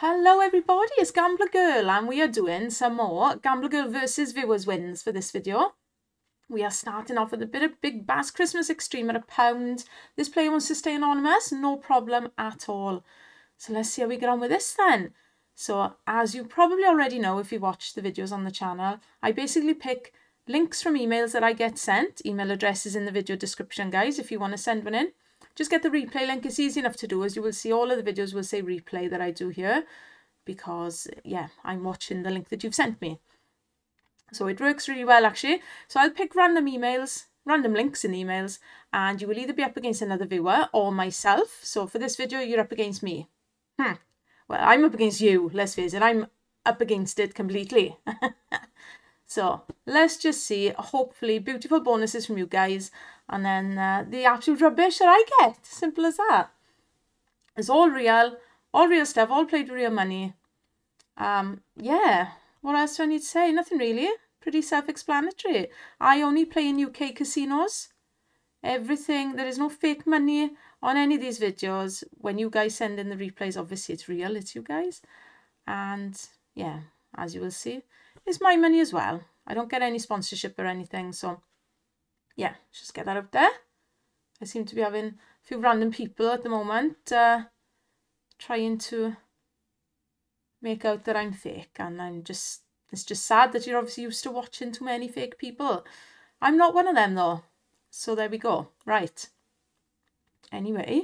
Hello everybody, it's Gambler Girl and we are doing some more Gambler Girl versus Viewers wins for this video. We are starting off with a bit of Big Bass Christmas Extreme at a pound. This player wants to stay anonymous, no problem at all. So let's see how we get on with this then. So as you probably already know if you watch the videos on the channel, I basically pick links from emails that I get sent. Email addresses in the video description guys if you want to send one in. Just get the replay link. It's easy enough to do as you will see all of the videos will say replay that I do here because yeah, I'm watching the link that you've sent me. So it works really well actually. So I'll pick random emails, random links in emails and you will either be up against another viewer or myself. So for this video, you're up against me. Hmm. Well, I'm up against you, let's face it. I'm up against it completely. so let's just see, hopefully beautiful bonuses from you guys and then uh, the absolute rubbish that I get. Simple as that. It's all real, all real stuff, all played with real money. Um, yeah, what else do I need to say? Nothing really. Pretty self-explanatory. I only play in UK casinos. Everything, there is no fake money on any of these videos. When you guys send in the replays, obviously it's real, it's you guys. And yeah, as you will see, it's my money as well. I don't get any sponsorship or anything, so yeah, just get that out there. I seem to be having a few random people at the moment uh, trying to make out that I'm fake and I'm just, it's just sad that you're obviously used to watching too many fake people. I'm not one of them though. So there we go. Right. Anyway,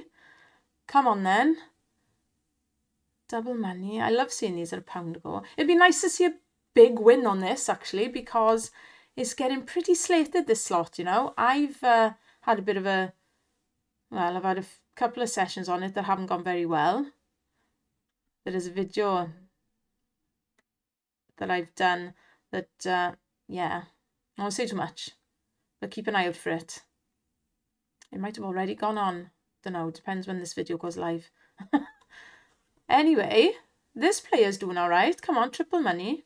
come on then. Double money. I love seeing these at a pound ago. It'd be nice to see a big win on this actually because it's getting pretty slated this slot, you know. I've uh, had a bit of a, well, I've had a couple of sessions on it that haven't gone very well. There is a video that I've done that, uh, yeah, I won't say too much, but keep an eye out for it. It might have already gone on. Don't know, depends when this video goes live. anyway, this player's doing all right. Come on, triple money.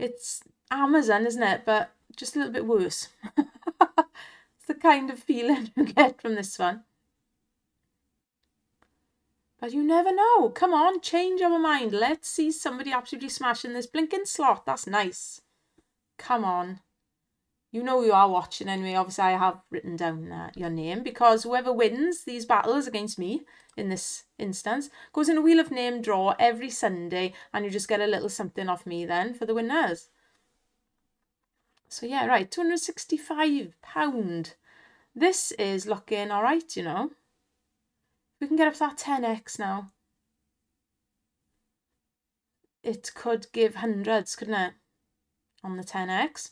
It's Amazon, isn't it? But just a little bit worse. it's the kind of feeling you get from this one. But you never know. Come on, change our mind. Let's see somebody absolutely smashing this blinking slot. That's nice. Come on. You know you are watching anyway. Obviously, I have written down uh, your name because whoever wins these battles against me in this instance goes in a Wheel of Name draw every Sunday and you just get a little something off me then for the winners. So yeah, right, £265. This is looking all right, you know. We can get up to that 10x now. It could give hundreds, couldn't it? On the 10x.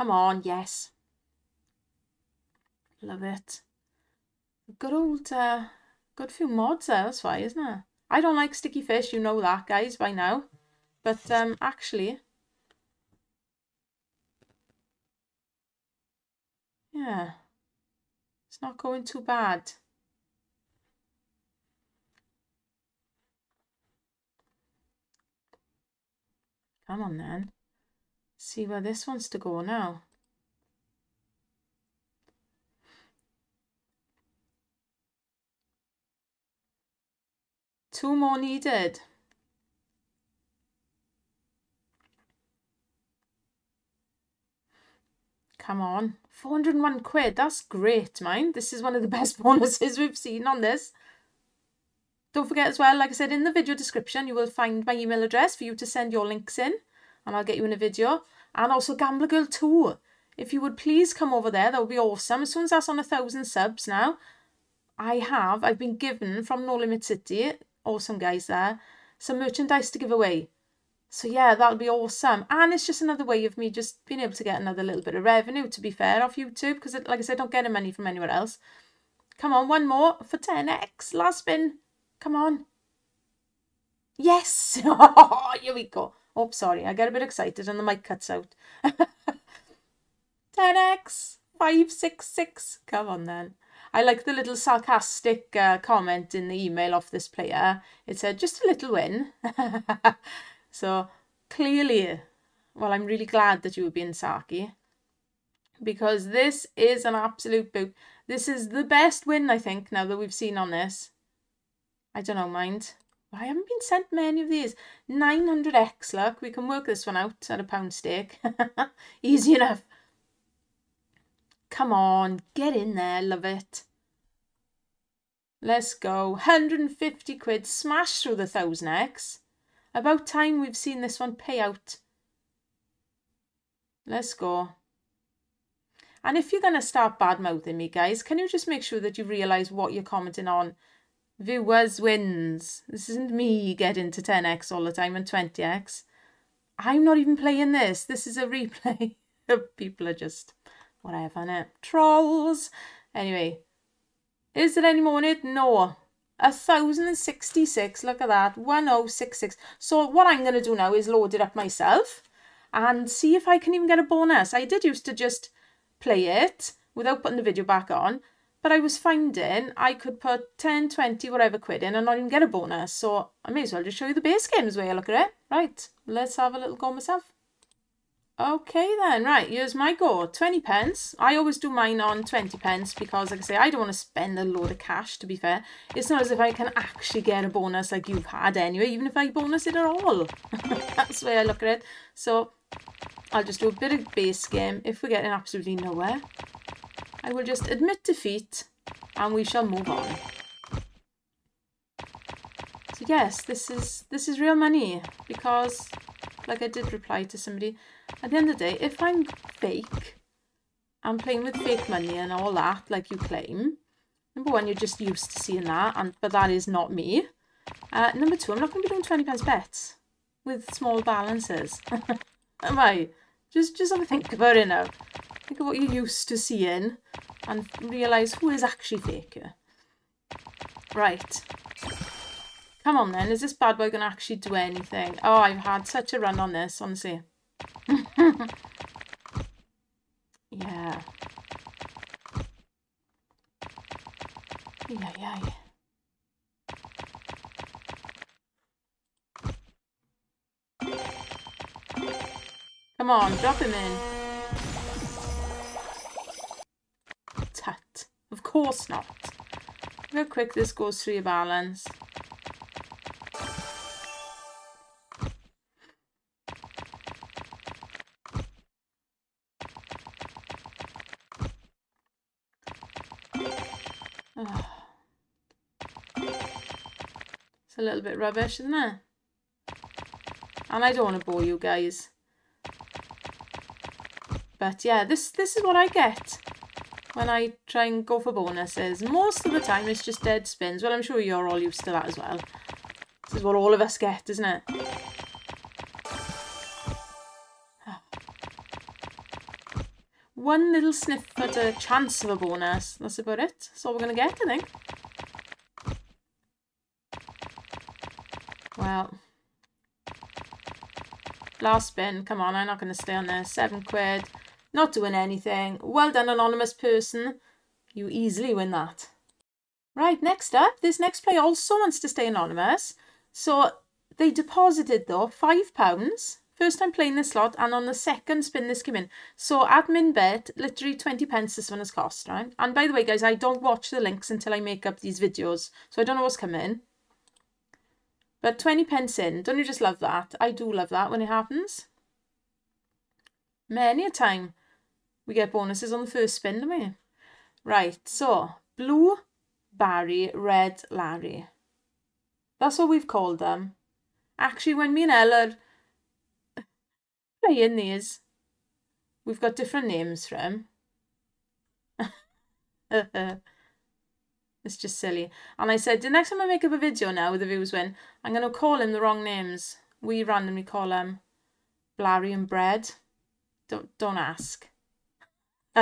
Come on, yes. Love it. Good old, uh, good few mods there, that's why, isn't it? I don't like sticky fish, you know that, guys, by now. But, um, actually... Yeah. It's not going too bad. Come on, then. See where this wants to go now. Two more needed. Come on. 401 quid. That's great, mind. This is one of the best bonuses we've seen on this. Don't forget as well, like I said, in the video description, you will find my email address for you to send your links in and I'll get you in a video. And also Gambler Girl 2. If you would please come over there, that would be awesome. As soon as that's on a thousand subs now, I have, I've been given from Nolimit City, awesome guys there, some merchandise to give away. So yeah, that'll be awesome. And it's just another way of me just being able to get another little bit of revenue, to be fair, off YouTube. Because like I said, I don't get any money from anywhere else. Come on, one more for 10x. Last spin. Come on. Yes. Here we go. Oh, sorry. I get a bit excited and the mic cuts out. 10x. 566. Come on then. I like the little sarcastic uh, comment in the email of this player. It said, just a little win. so clearly, well, I'm really glad that you were being sarky because this is an absolute boot. This is the best win, I think, now that we've seen on this. I don't know, mind. I haven't been sent many of these. 900x, look. We can work this one out at a pound stake. Easy enough. Come on, get in there, love it. Let's go. 150 quid, smash through the 1000x. About time we've seen this one pay out. Let's go. And if you're going to start bad-mouthing me, guys, can you just make sure that you realise what you're commenting on? Viewers wins. This isn't me getting to 10x all the time and 20x. I'm not even playing this. This is a replay. People are just whatever, innit? Trolls. Anyway, is there any more in it? No. 1066, look at that, 1066. So what I'm going to do now is load it up myself and see if I can even get a bonus. I did used to just play it without putting the video back on, but I was finding I could put 10, 20, whatever quid in and not even get a bonus. So I may as well just show you the base games way I look at it. Right, let's have a little go myself. Okay then, right, here's my go. 20 pence. I always do mine on 20 pence because, like I say, I don't want to spend a load of cash, to be fair. It's not as if I can actually get a bonus like you've had anyway, even if I bonus it at all. That's the way I look at it. So, I'll just do a bit of base game. If we're getting absolutely nowhere, I will just admit defeat and we shall move on. So yes, this is this is real money because like I did reply to somebody. At the end of the day, if I'm fake, I'm playing with fake money and all that, like you claim. Number one, you're just used to seeing that, and but that is not me. Uh, number two, I'm not going to be doing 20 pence bets with small balances. Am I? Just, just have a think about it now. Think of what you're used to seeing and realise who is actually fake. Right. Come on then, is this bad boy going to actually do anything? Oh, I've had such a run on this, honestly. yeah. Yeah, yeah. Come on, drop him in. Course not. Look how quick this goes through your balance. It's a little bit rubbish, isn't it? And I don't want to bore you guys. But yeah, this, this is what I get when I try and go for bonuses. Most of the time it's just dead spins. Well, I'm sure you're all used to that as well. This is what all of us get, isn't it? One little sniff at a chance of a bonus. That's about it. That's all we're going to get, I think. Well. Last spin. Come on, I'm not going to stay on there. Seven quid. Not doing anything. Well done, anonymous person. You easily win that. Right, next up, this next player also wants to stay anonymous. So they deposited, though, £5 First time playing this slot, and on the second spin this came in. So admin bet, literally 20 pence this one has cost, right? And by the way, guys, I don't watch the links until I make up these videos. So I don't know what's coming. But 20 pence in, don't you just love that? I do love that when it happens. Many a time we get bonuses on the first spin, don't we? Right, so blue Barry, red Larry. That's what we've called them. Actually, when me and Ella playing these. We've got different names for him. it's just silly. And I said, the next time I make up a video now with the views win, I'm going to call him the wrong names. We randomly call him Blarry and Bread. Don't, don't ask.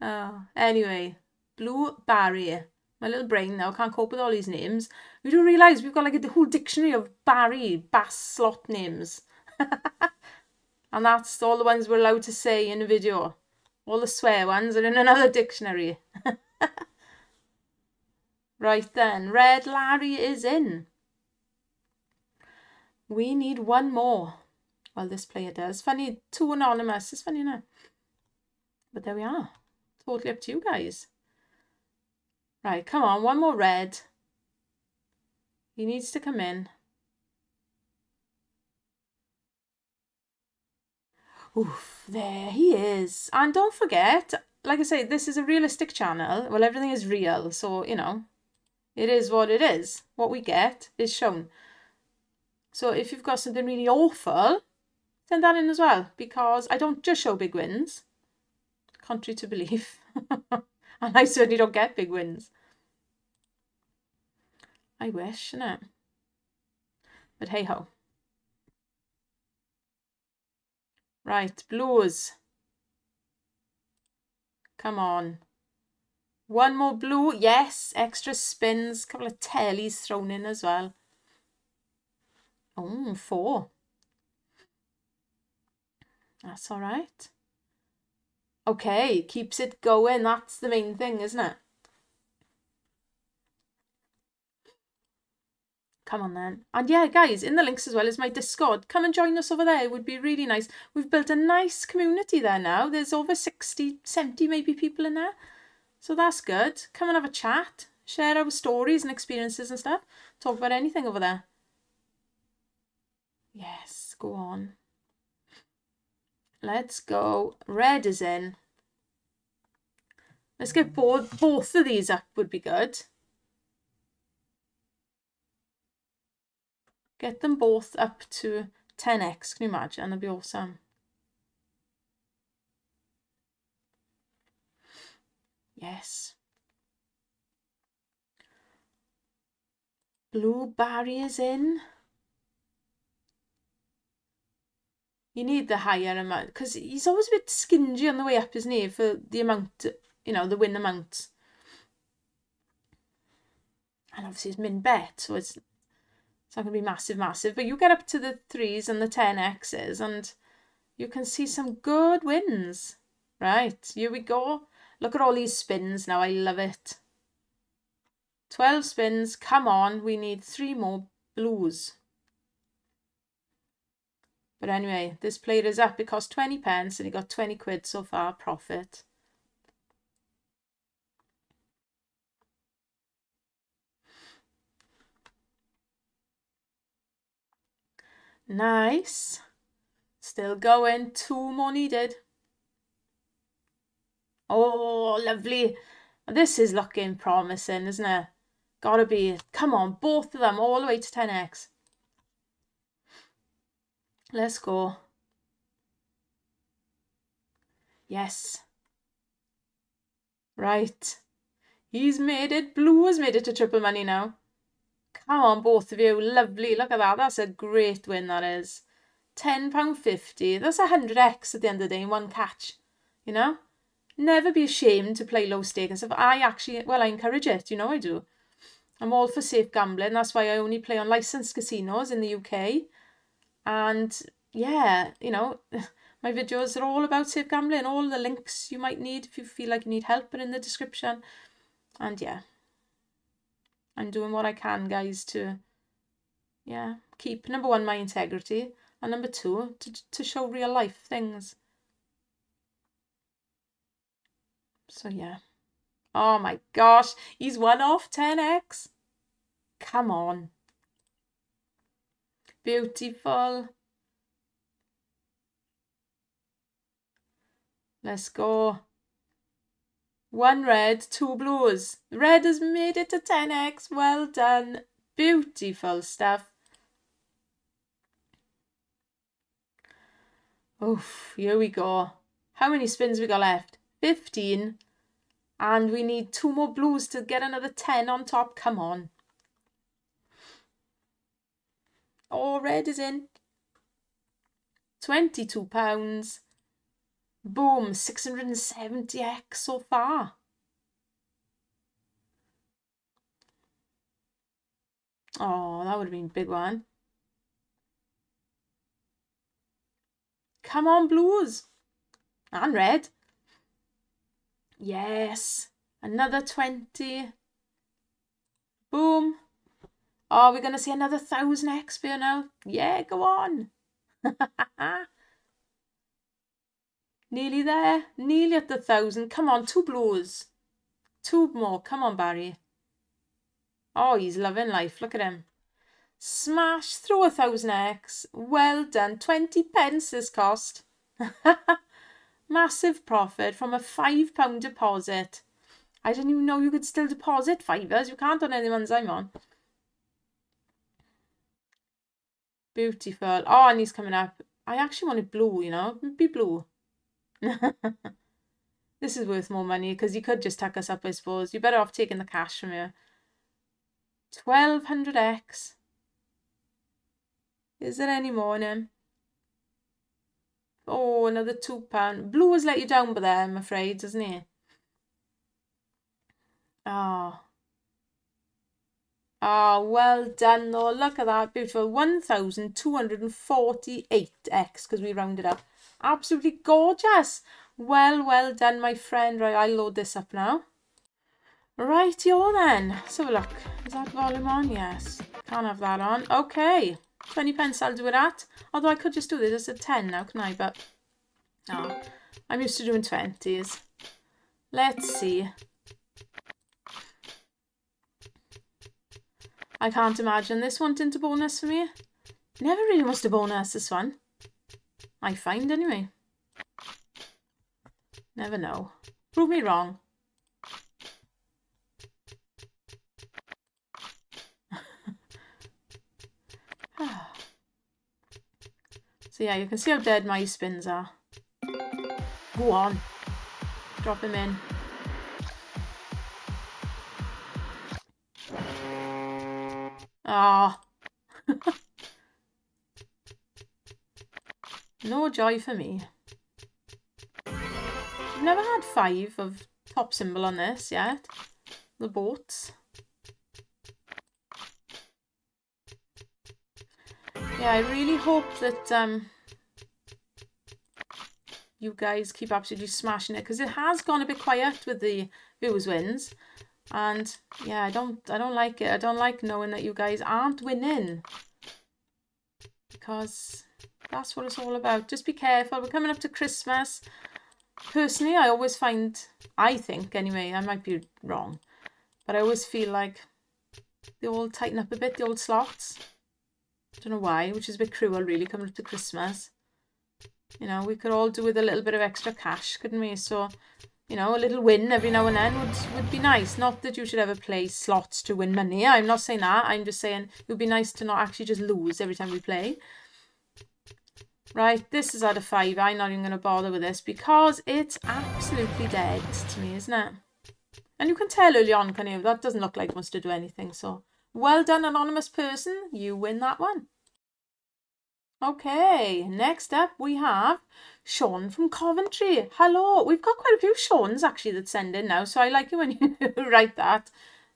oh, anyway, Blue Barry. My little brain now can't cope with all these names. We do realise we've got like a whole dictionary of Barry bass slot names. and that's all the ones we're allowed to say in a video. All the swear ones are in another dictionary. right then, Red Larry is in. We need one more. Well, this player does. Funny, two anonymous. It's funny, enough. But there we are. Totally up to you guys. Right, come on, one more red. He needs to come in. Oof, there he is. And don't forget, like I say, this is a realistic channel. Well, everything is real, so, you know, it is what it is. What we get is shown. So if you've got something really awful, send that in as well, because I don't just show big wins, contrary to belief. and I certainly don't get big wins. I wish, innit? But hey ho. Right, blues. Come on. One more blue. Yes, extra spins. couple of tellies thrown in as well. Oh, four. That's all right. Okay, keeps it going. That's the main thing, isn't it? Come on then. And yeah, guys, in the links as well is my Discord. Come and join us over there. It would be really nice. We've built a nice community there now. There's over 60, 70 maybe people in there. So that's good. Come and have a chat. Share our stories and experiences and stuff. Talk about anything over there. Yes, go on. Let's go. Red is in. Let's get both, both of these up would be good. Get them both up to 10x, can you imagine? That'd be awesome. Yes. Blue Barry's in. You need the higher amount because he's always a bit stingy on the way up, isn't he? For the amount, you know, the win amount. And obviously it's min bet, so it's it's not going to be massive, massive, but you get up to the threes and the 10x's and you can see some good wins. Right, here we go. Look at all these spins now. I love it. 12 spins. Come on. We need three more blues. But anyway, this player is up. It cost 20 pence and he got 20 quid so far profit. Nice. Still going. Two more needed. Oh, lovely. This is looking promising, isn't it? Gotta be. Come on, both of them all the way to 10x. Let's go. Yes. Right. He's made it. Blue has made it to triple money now. Come on, both of you. Lovely. Look at that. That's a great win, that is. £10.50. That's 100x at the end of the day in one catch. You know? Never be ashamed to play low stake and stuff. I actually, well, I encourage it. You know I do. I'm all for safe gambling. That's why I only play on licensed casinos in the UK. And yeah, you know, my videos are all about safe gambling. All the links you might need if you feel like you need help are in the description. And yeah, I'm doing what I can, guys, to, yeah, keep, number one, my integrity, and number two, to, to show real life things. So, yeah. Oh my gosh, he's one off 10x. Come on. Beautiful. Let's go. One red, two blues. Red has made it to 10x. Well done. Beautiful stuff. Oof, here we go. How many spins we got left? 15. And we need two more blues to get another 10 on top. Come on. Oh, red is in. £22. Boom, 670x so far. Oh, that would have been a big one. Come on, blues. And red. Yes. Another 20. Boom. Oh, we're going to see another 1,000 XP now. Yeah, go on. Nearly there. Nearly at the thousand. Come on, two blows. Two more. Come on, Barry. Oh, he's loving life. Look at him. Smash through a thousand X. Well done. 20 pence this cost. Massive profit from a £5 deposit. I didn't even know you could still deposit fivers. You can't on any ones I'm on. Beautiful. Oh, and he's coming up. I actually wanted blue, you know. Be blue. this is worth more money because you could just tuck us up, I suppose. You're better off taking the cash from here. 1200x. Is there any more in him? Oh, another two pound. Blue has let you down by there, I'm afraid, doesn't he? Oh. Ah, oh, well done though. Look at that. Beautiful. 1,248x because we rounded up. Absolutely gorgeous. Well, well done, my friend. Right, I'll load this up now. Right, you then. So look. Is that volume on? Yes. Can't have that on. Okay. 20 pence I'll do it at. Although I could just do this as a 10 now, can I? But, oh, I'm used to doing 20s. Let's see. I can't imagine this wanting to bonus for me. Never really wants to bonus this one. I find anyway. Never know. Prove me wrong. so yeah, you can see how dead my spins are. Go on. Drop him in. Ah. no joy for me. I've never had five of top symbol on this yet. The boats. Yeah, I really hope that um, you guys keep absolutely smashing it because it has gone a bit quiet with the viewers wins. And yeah, I don't I don't like it. I don't like knowing that you guys aren't winning. Because that's what it's all about. Just be careful. We're coming up to Christmas. Personally, I always find, I think anyway, I might be wrong, but I always feel like they all tighten up a bit, the old slots. Don't know why, which is a bit cruel really coming up to Christmas. You know, we could all do with a little bit of extra cash, couldn't we? So you know, a little win every now and then would, would be nice. Not that you should ever play slots to win money. I'm not saying that. I'm just saying it would be nice to not actually just lose every time we play. Right, this is out of five. I'm not even going to bother with this because it's absolutely dead to me, isn't it? And you can tell early on, can you? That doesn't look like it wants to do anything. So, well done, anonymous person. You win that one. Okay, next up we have Sean from Coventry. Hello. We've got quite a few Seans actually that send in now, so I like it when you write that.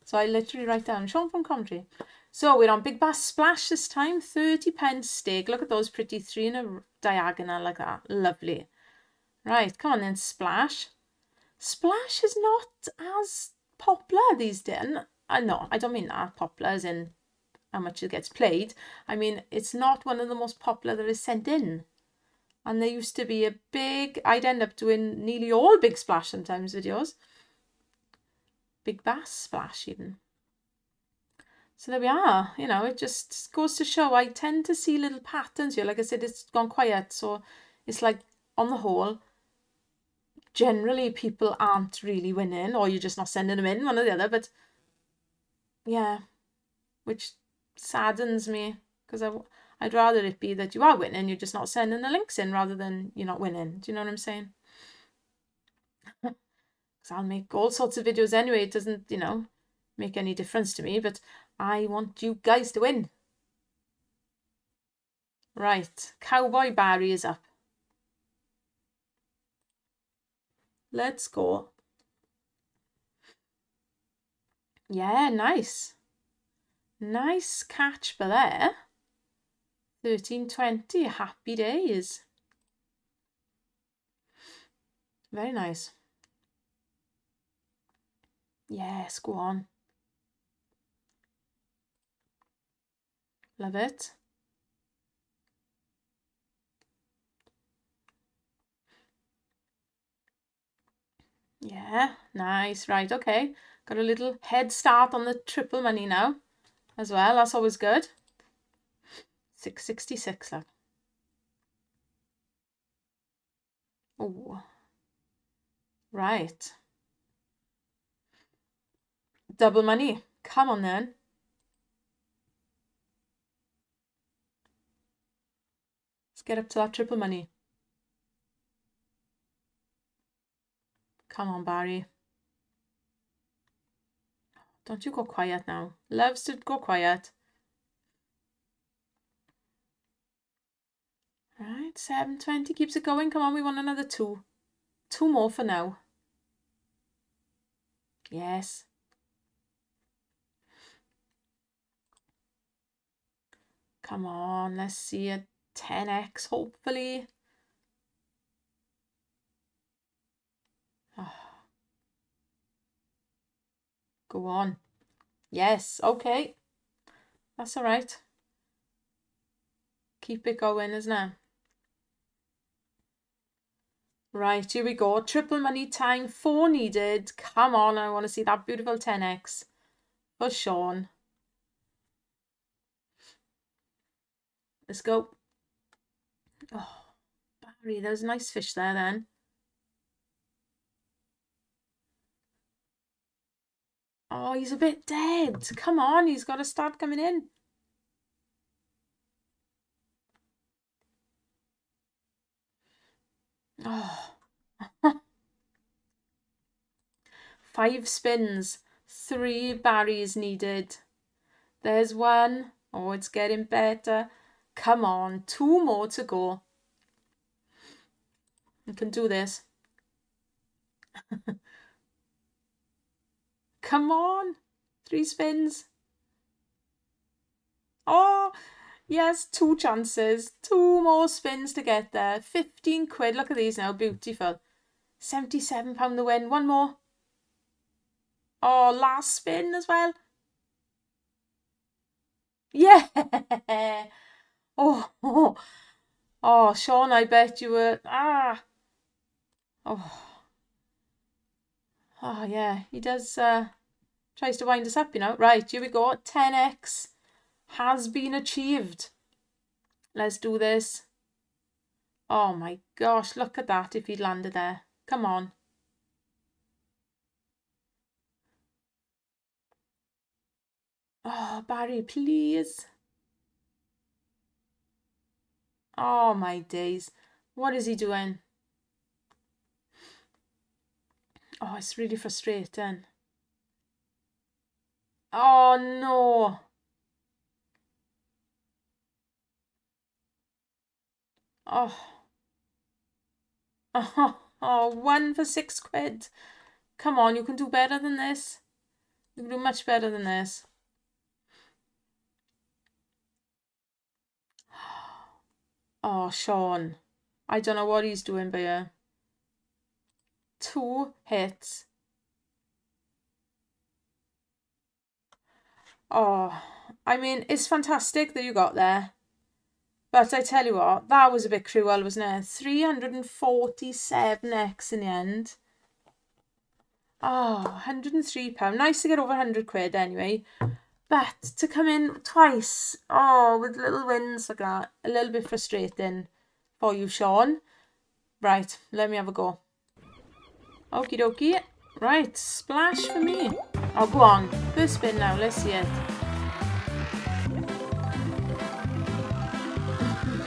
So I literally write down Sean from Coventry. So we're on Big Bass Splash this time, 30 pence stake. Look at those pretty three in a diagonal like that. Lovely. Right, come on then, Splash. Splash is not as popular these days. Uh, no, I don't mean that. Popular as in how much it gets played. I mean, it's not one of the most popular that is sent in. And there used to be a big, I'd end up doing nearly all Big Splash sometimes videos. Big Bass Splash even. So there we are, you know, it just goes to show I tend to see little patterns here. Like I said, it's gone quiet. So it's like, on the whole, generally people aren't really winning or you're just not sending them in, one or the other. But yeah, which saddens me because I, I'd rather it be that you are winning, you're just not sending the links in rather than you're not winning. Do you know what I'm saying? Because I'll make all sorts of videos anyway. It doesn't, you know, make any difference to me, but I want you guys to win. Right, Cowboy Barry is up. Let's go. Yeah, nice. Nice catch for there. 1320, happy days. Very nice. Yes, go on. Love it. Yeah, nice. Right, okay. Got a little head start on the triple money now as well. That's always good. 666, look. Oh. Right. Double money. Come on then. Let's get up to that triple money. Come on, Barry. Don't you go quiet now. Loves to go quiet. Right, 720 keeps it going. Come on, we want another two. Two more for now. Yes. Come on, let's see a 10x, hopefully. Oh. Go on. Yes, okay. That's all right. Keep it going, isn't it? Right, here we go. Triple money time, four needed. Come on, I want to see that beautiful 10x for Sean. Let's go. Oh, Barry, there's a nice fish there then. Oh, he's a bit dead. Come on, he's got to start coming in. Oh. Five spins. Three Barrys needed. There's one. Oh, it's getting better. Come on, two more to go. You can do this. Come on. Three spins. Oh, yes, two chances. Two more spins to get there. 15 quid. Look at these now. Beautiful. £77 the win. One more. Oh, last spin as well. Yeah. Oh, oh, oh, Sean, I bet you were. Ah. Oh. Oh, yeah, he does. Uh, tries to wind us up, you know. Right, here we go. 10x has been achieved. Let's do this. Oh my gosh, look at that if he'd landed there. Come on. Oh, Barry, please. Oh my days. What is he doing? Oh, it's really frustrating. Oh no. Oh. Oh, oh, one for six quid. Come on, you can do better than this. You can do much better than this. Oh, Sean. I don't know what he's doing but. Two hits. Oh, I mean, it's fantastic that you got there. But I tell you what, that was a bit cruel, wasn't it? 347x in the end. Oh, £103. Nice to get over 100 quid anyway. But to come in twice, oh, with little wins like that, a little bit frustrating for you, Sean. Right, let me have a go. Okie dokie. Right, splash for me. Oh, go on. First spin now, let's see it.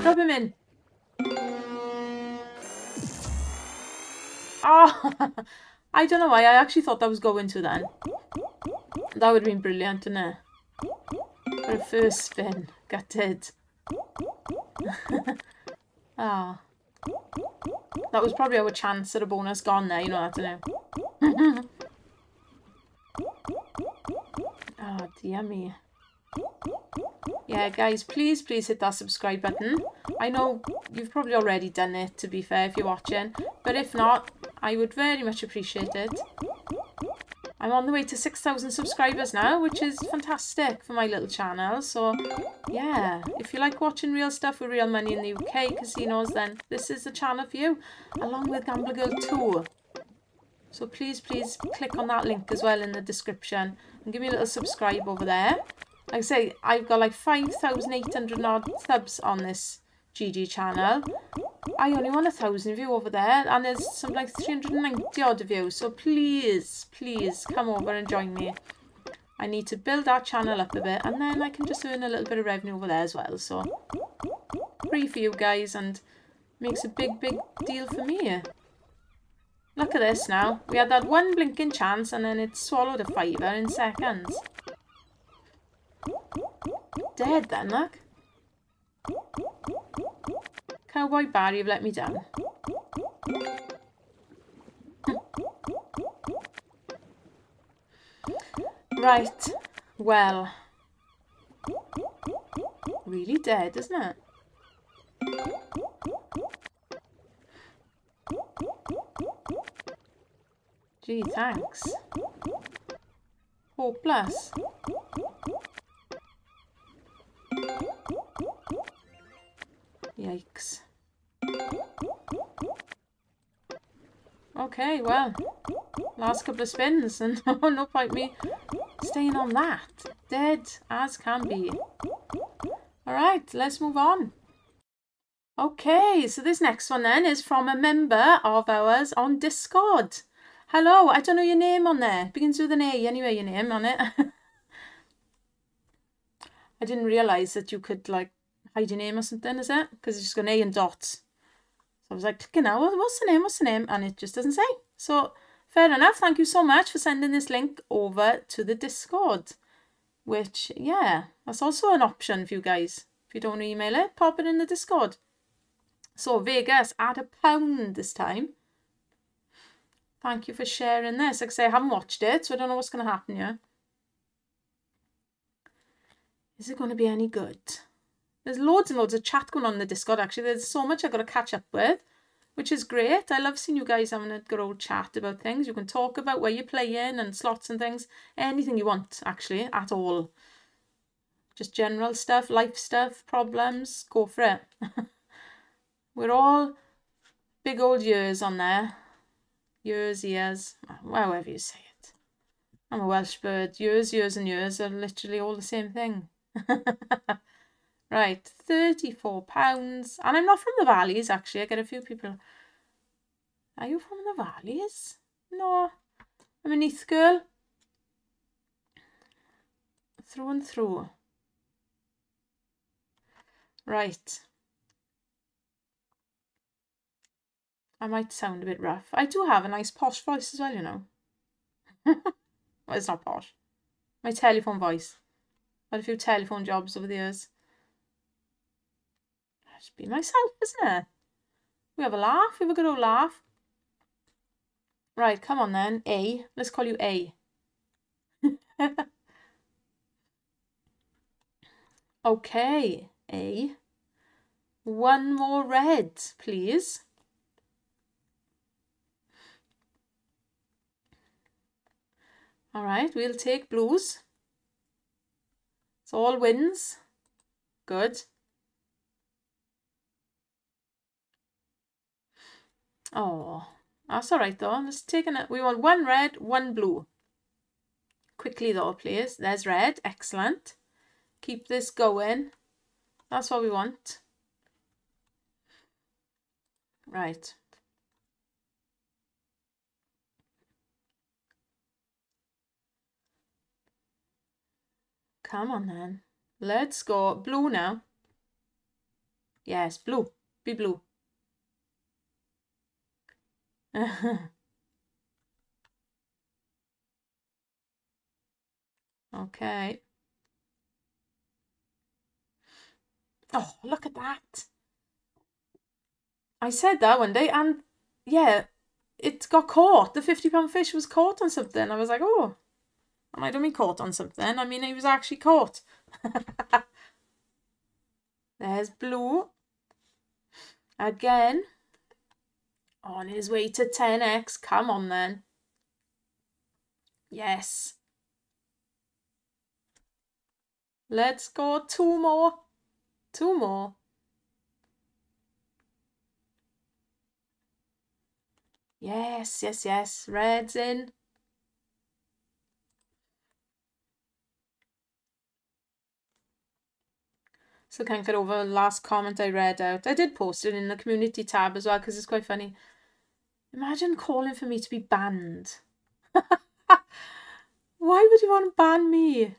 Drop him in. Oh, I don't know why. I actually thought that was going to then. That would have been brilliant, wouldn't it? For a first spin. got Gutted. Ah. oh. That was probably our chance at a bonus gone there, you know that, don't? Ah, oh, dear me. Yeah, guys, please, please hit that subscribe button. I know you've probably already done it, to be fair, if you're watching. But if not, I would very much appreciate it. I'm on the way to 6,000 subscribers now, which is fantastic for my little channel. So, yeah, if you like watching real stuff with real money in the UK casinos, then this is the channel for you, along with Gambler Girl 2. So please, please click on that link as well in the description and give me a little subscribe over there. Like I say, I've got like 5,800 odd subs on this GG channel. I only want a thousand view over there and there's some like 390 odd views. So please, please come over and join me. I need to build our channel up a bit and then I can just earn a little bit of revenue over there as well. So free for you guys and makes a big, big deal for me. Look at this now. We had that one blinking chance and then it swallowed a fiver in seconds. Dead then, look. Cowboy Barry, you've let me down. right, well. Really dead, isn't it? Gee, thanks. Oh, Hopeless. Yikes. Okay, well, last couple of spins and no point me staying on that. Dead as can be. Alright, let's move on. Okay, so this next one then is from a member of ours on Discord. Hello, I don't know your name on there. Begins with an A anyway, your name on it. I didn't realise that you could like hide your name or something, is it? Because it's just got A and dots. So I was like, clicking out, what's the name, what's the name? And it just doesn't say. So fair enough. Thank you so much for sending this link over to the Discord. Which, yeah, that's also an option for you guys. If you don't want to email it, pop it in the Discord. So Vegas, add a pound this time. Thank you for sharing this. Like I say, I haven't watched it, so I don't know what's going to happen here. Is it going to be any good? There's loads and loads of chat going on in the Discord, actually. There's so much I've got to catch up with, which is great. I love seeing you guys having a good old chat about things. You can talk about where you're playing and slots and things. Anything you want, actually, at all. Just general stuff, life stuff, problems. Go for it. We're all big old years on there years, years, however you say it. I'm a Welsh bird. Years, years and years are literally all the same thing. right, £34. And I'm not from the valleys, actually. I get a few people. Are you from the valleys? No. I'm a Neath girl. Through and through. Right. I might sound a bit rough. I do have a nice posh voice as well, you know. well, it's not posh. My telephone voice. Had a few telephone jobs over the years. Just be myself, isn't it? We have a laugh. We have a good old laugh. Right, come on then. A. Let's call you A. okay, A. One more red, please. All right, we'll take blues. It's all wins. Good. Oh, that's all right though. Let's take it. We want one red, one blue. Quickly though, please. There's red. Excellent. Keep this going. That's what we want. Right. Come on then. Let's go. Blue now. Yes, blue. Be blue. okay. Oh, look at that. I said that one day and yeah, it got caught. The 50 pound fish was caught on something. I was like, oh, I don't mean caught on something, I mean he was actually caught. There's Blue. Again. On his way to 10x. Come on then. Yes. Let's go. Two more. Two more. Yes, yes, yes. Red's in. So can't get over the last comment I read out. I did post it in the community tab as well because it's quite funny. Imagine calling for me to be banned. Why would you want to ban me?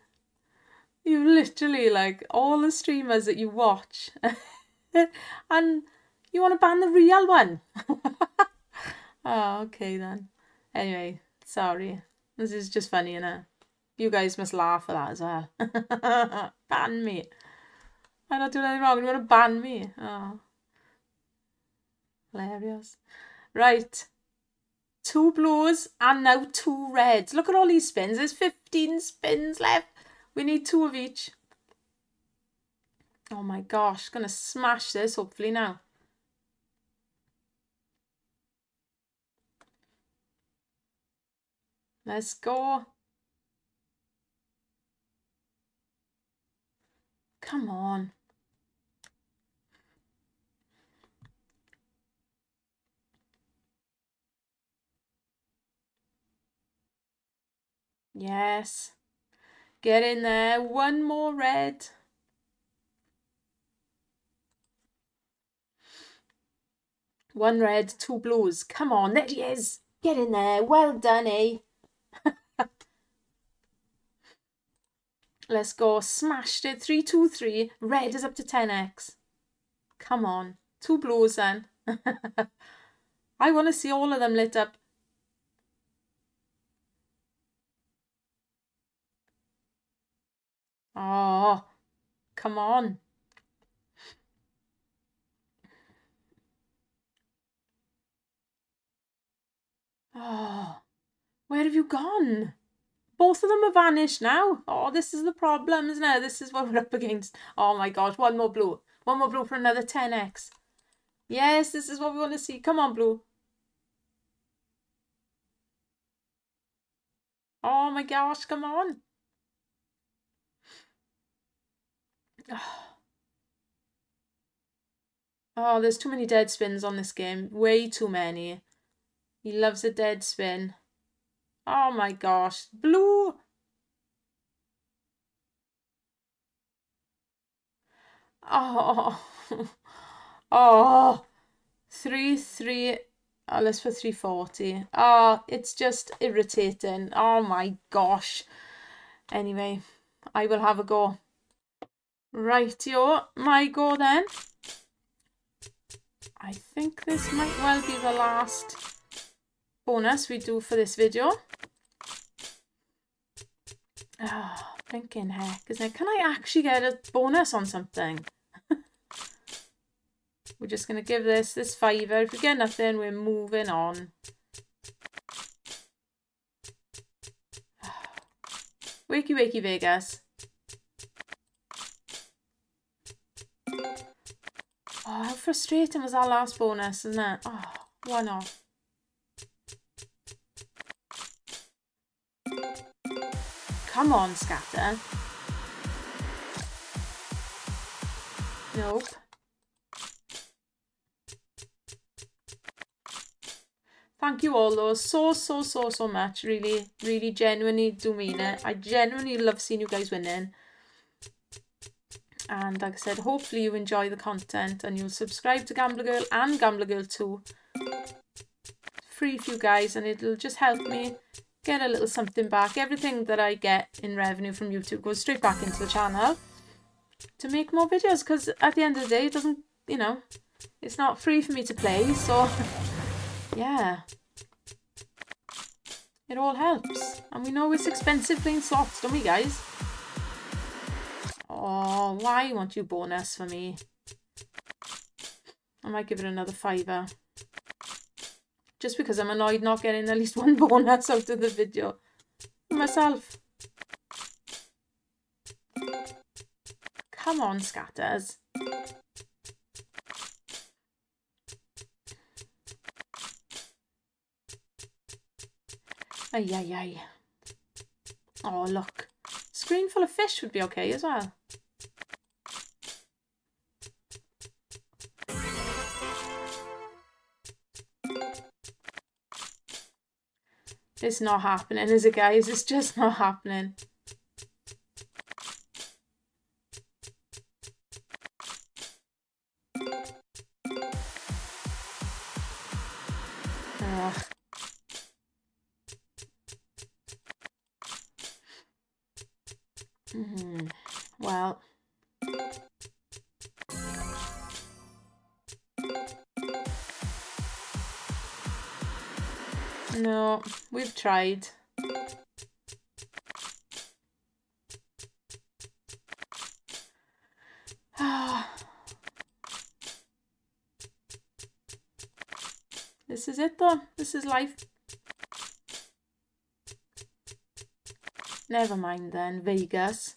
You literally like all the streamers that you watch and you want to ban the real one. oh, okay then. Anyway, sorry. This is just funny, innit? You guys must laugh at that as well. ban me. I'm not doing anything wrong. You want to ban me? Oh. Hilarious. Right. Two blues and now two reds. Look at all these spins. There's 15 spins left. We need two of each. Oh my gosh. Gonna smash this hopefully now. Let's go. Come on. Yes. Get in there. One more red. One red, two blues. Come on, there he is. Get in there. Well done, eh? Let's go. Smashed it. Three, two, three. Red is up to 10x. Come on. Two blues then. I want to see all of them lit up. Oh, come on. Oh, where have you gone? Both of them have vanished now. Oh, this is the problem, isn't it? This is what we're up against. Oh my gosh, one more blue. One more blue for another 10x. Yes, this is what we want to see. Come on, blue. Oh my gosh, come on. Oh, there's too many dead spins on this game. Way too many. He loves a dead spin. Oh my gosh. Blue! Oh. Oh. Three, three. Oh, let's put 340. Oh, it's just irritating. Oh my gosh. Anyway, I will have a go. Rightio, my go then. I think this might well be the last bonus we do for this video. Oh, thinking heck, isn't it? Can I actually get a bonus on something? we're just going to give this this fiver. If we get nothing, we're moving on. wakey wakey Vegas. Oh, how frustrating was our last bonus, isn't it? Oh, one off. Come on, scatter. Nope. Thank you all though so, so, so, so much. Really, really genuinely do mean it. I genuinely love seeing you guys winning. And like I said, hopefully you enjoy the content and you'll subscribe to Gambler Girl and Gambler Girl 2. Free for you guys and it'll just help me get a little something back. Everything that I get in revenue from YouTube goes straight back into the channel to make more videos because at the end of the day it doesn't, you know, it's not free for me to play. So yeah, it all helps. And we know it's expensive playing slots, don't we guys? Oh, why won't you bonus for me? I might give it another fiver. Just because I'm annoyed not getting at least one bonus out of the video. myself. Come on, scatters. Ay, ay, ay. Oh, look. Screen full of fish would be okay as well. It's not happening, is it, guys? It's just not happening. Ugh. Mm, well. No, we've tried. this is it though. This is life. Never mind then, Vegas.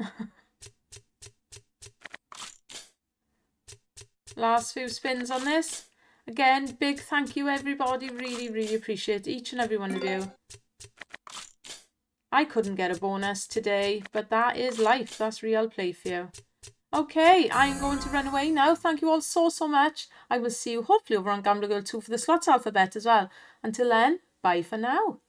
Last few spins on this. Again, big thank you everybody. Really, really appreciate each and every one of you. I couldn't get a bonus today, but that is life. That's real play for you. Okay, I'm going to run away now. Thank you all so, so much. I will see you hopefully over on Gambler Girl 2 for the slots alphabet as well. Until then, bye for now.